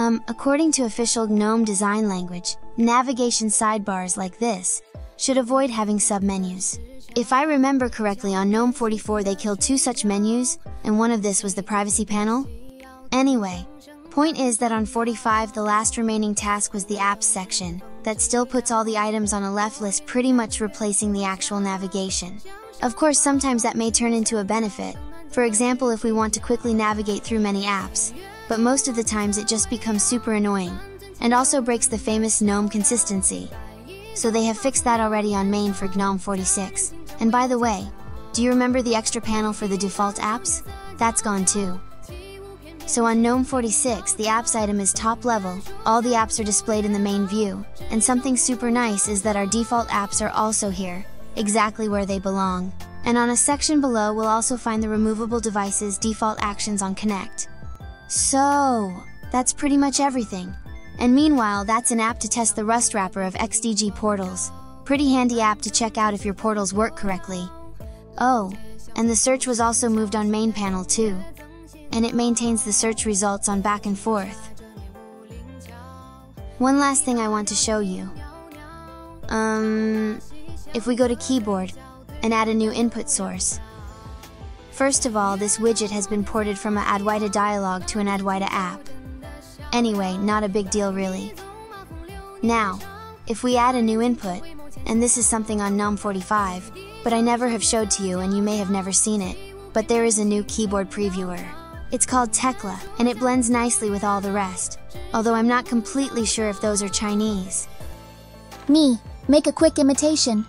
Um, according to official GNOME design language, navigation sidebars like this should avoid having submenus. If I remember correctly on GNOME 44 they killed two such menus, and one of this was the privacy panel? Anyway, point is that on 45 the last remaining task was the apps section, that still puts all the items on a left list pretty much replacing the actual navigation. Of course sometimes that may turn into a benefit, for example if we want to quickly navigate through many apps, but most of the times it just becomes super annoying, and also breaks the famous GNOME consistency. So they have fixed that already on main for GNOME 46. And by the way, do you remember the extra panel for the default apps? That's gone too. So on GNOME 46 the apps item is top level, all the apps are displayed in the main view, and something super nice is that our default apps are also here, exactly where they belong. And on a section below we'll also find the removable devices default actions on Connect. So, that's pretty much everything. And meanwhile that's an app to test the Rust wrapper of XDG portals, pretty handy app to check out if your portals work correctly. Oh, and the search was also moved on main panel too. And it maintains the search results on back and forth. One last thing I want to show you. Um, if we go to keyboard, and add a new input source. First of all, this widget has been ported from a Adwaita dialog to an Adwaita app. Anyway, not a big deal really. Now, if we add a new input, and this is something on GNOME 45, but I never have showed to you and you may have never seen it, but there is a new keyboard previewer. It's called Tecla, and it blends nicely with all the rest, although I'm not completely sure if those are Chinese. Me, make a quick imitation.